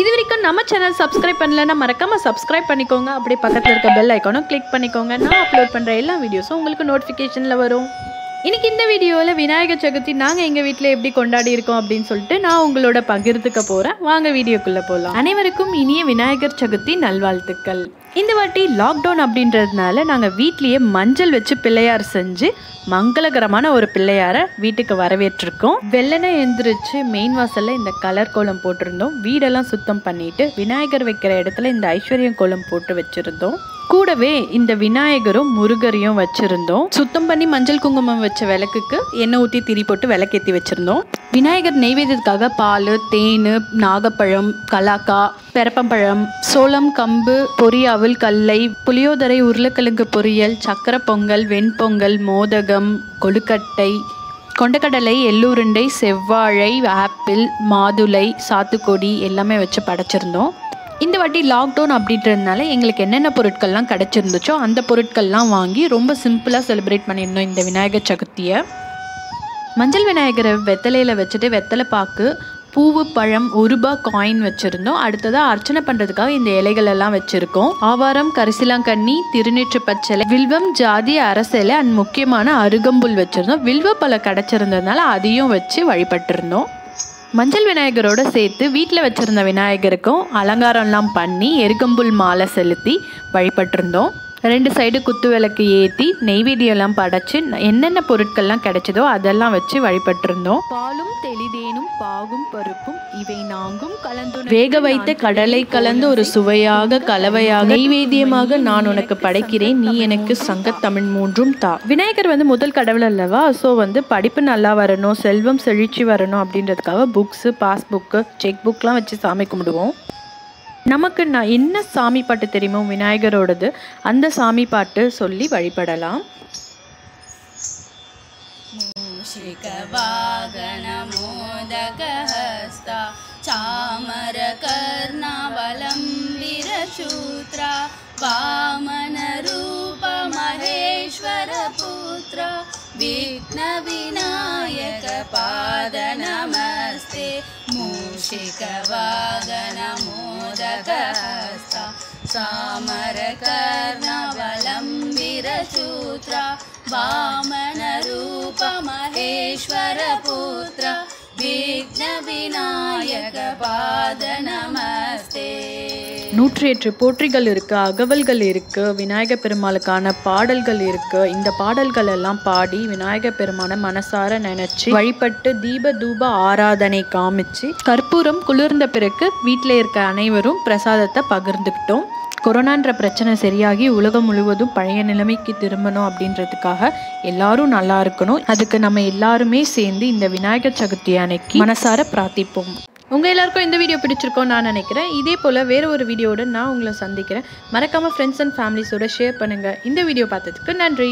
இது வரைக்கும் நம்ம சேனல் சப்ஸ்கிரைப் பண்ணலன்னா மறக்காமல் சப்ஸ்கிரைப் பண்ணிக்கோங்க. அப்படியே பக்கத்தில் இருக்க பெல் ஐக்கானும் கிளிக் பண்ணிக்கோங்க. நான் அப்லோட் பண்ணுற எல்லா வீடியோஸும் உங்களுக்கு நோட்டிஃபிகேஷனில் வரும். இன்றைக்கி இந்த வீடியோவில் விநாயகர் சதுர்த்தி நாங்கள் எங்கள் வீட்டில் எப்படி கொண்டாடி இருக்கோம் அப்படின்னு சொல்லிட்டு நான் உங்களோட பகிர்ந்துக்க போகிறேன் வாங்க வீடியோக்குள்ளே போகலாம் அனைவருக்கும் இனிய விநாயகர் சதுர்த்தி நல்வாழ்த்துக்கள். இந்த வாட்டி லாக்டவுன் அப்படின்றதுனால நாங்கள் வீட்லேயே மஞ்சள் வச்சு பிள்ளையார் செஞ்சு மங்களகரமான ஒரு பிள்ளையாரை வீட்டுக்கு வரவேற்றிருக்கோம். வெள்ளனை எந்திரிச்சு மெயின் வாசலில் இந்த கலர் கோலம் போட்டிருந்தோம். வீடெல்லாம் சுத்தம் பண்ணிட்டு விநாயகர் வைக்கிற இடத்துல இந்த ஐஸ்வர்யம் கோலம் போட்டு வச்சுருந்தோம். கூடவே இந்த விநாயகரும் முருகரையும் வச்சிருந்தோம். சுத்தம் பண்ணி மஞ்சள் குங்குமம் வச்ச விளக்குக்கு எண்ணெய் ஊற்றி திரி போட்டு விளக்கேற்றி வச்சிருந்தோம். விநாயகர் நெய்வேத்தியத்துக்காக பால் தேன் நாகப்பழம் கலாக்கா பெரப்பம்பழம் சோளம் கம்பு பொரியாவில் கல்லை புளியோதரை உருளைக்கிழங்கு பொரியல் சக்கரை பொங்கல் வெண்பொங்கல் மோதகம் கொழுக்கட்டை கொண்டக்கடலை எள்ளுருண்டை செவ்வாழை ஆப்பிள் மாதுளை சாத்துக்கொடி எல்லாமே வச்சு படைச்சிருந்தோம். இந்த வாட்டி லாக்டவுன் அப்படின்றதுனால எங்களுக்கு என்னென்ன பொருட்கள்லாம் கிடச்சிருந்துச்சோ அந்த பொருட்கள்லாம் வாங்கி ரொம்ப சிம்பிளாக செலிப்ரேட் பண்ணியிருந்தோம் இந்த விநாயகர் சதுர்த்தியை. மஞ்சள் விநாயகரை வெத்தலையில் வச்சுட்டு வெத்தலை பாக்கு பூவு பழம் ஒரு ரூபாய் காயின் வச்சுருந்தோம். அடுத்ததாக அர்ச்சனை பண்ணுறதுக்காக இந்த இலைகள் எல்லாம் வச்சுருக்கோம். ஆவாரம் கரிசிலாங்கண்ணி திருநீற்று பச்சலை வில்வம் ஜாதி அரசிலை அண்ட் முக்கியமான அருகம்புல் வச்சுருந்தோம். வில்வ பழம் கிடச்சிருந்ததுனால அதையும் வச்சு வழிபட்டிருந்தோம். மஞ்சள் விநாயகரோட சேர்த்து வீட்டில் வச்சுருந்த விநாயகருக்கும் அலங்காரம்லாம் பண்ணி எருக்கம்புல் மாலை செலுத்தி வழிபட்டிருந்தோம். ரெண்டு சைடு குத்து விளக்கு ஏற்றி நெய்வேதியெல்லாம் படைச்சு என்னென்ன பொருட்கள்லாம் கிடைச்சதோ அதெல்லாம் வச்சு வழிபட்டிருந்தோம். பாலும் தெளிதேனும் பாகும் பருப்பும் இவை நான்கும் கலந்து வேக வைத்த கடலை கலந்து ஒரு சுவையாக கலவையாக நெய்வேத்தியமாக நான் உனக்கு படைக்கிறேன். நீ எனக்கு சங்கத்தமிழ் மூன்றும் தா. விநாயகர் வந்து முதல் கடவுள் அல்லவா? ஸோ வந்து படிப்பு நல்லா வரணும் செல்வம் செழிச்சு வரணும் அப்படின்றதுக்காக புக்ஸு பாஸ்புக்கு செக் புக்லாம் வச்சு சாமி கும்பிடுவோம். நமக்கு நான் என்ன சாமி பாட்டு தெரியுமோ விநாயகரோடது அந்த சாமி பாட்டு சொல்லி வழிபடலாம் मूषिकवागनमोदकहस्ता चामरकर्णावलम्बिरशूत्रा वामनरूपमहेश्वरपुत्र सामरकर्णवलम्बिरसूत्रा वामनरूप महेश्वरपुत्रा विघ्नविनायकपादनमस्ते। நூற்றி எட்டு போற்றிகள் இருக்குது அகவல்கள் இருக்குது விநாயக பெருமாளுக்கான பாடல்கள் இருக்குது இந்த பாடல்கள் எல்லாம் பாடி விநாயகர் பெருமானை மனசார நினச்சி வழிபட்டு தீப தூப ஆராதனை காமிச்சு கற்பூரம் குளிர்ந்த பிறகு வீட்டில் இருக்க அனைவரும் பிரசாதத்தை பகிர்ந்துக்கிட்டோம். கொரோனான்ற பிரச்சனை சரியாகி உலகம் முழுவதும் பழைய நிலைமைக்கு திரும்பணும் அப்படின்றதுக்காக எல்லாரும் நல்லா இருக்கணும். அதுக்கு நம்ம எல்லாருமே சேர்ந்து இந்த விநாயகர் சதுர்த்தி அன்னைக்கு மனசார பிரார்த்திப்போம். உங்கள் எல்லாருக்கும் இந்த வீடியோ பிடிச்சிருக்கோம் நான் நினைக்கிறேன். இதே போல் வேறு ஒரு வீடியோட நான் உங்களை சந்திக்கிறேன். மறக்காமல் ஃப்ரெண்ட்ஸ் அண்ட் ஃபேமிலிஸோட ஷேர் பண்ணுங்கள் இந்த வீடியோ பார்த்ததுக்கு நன்றி.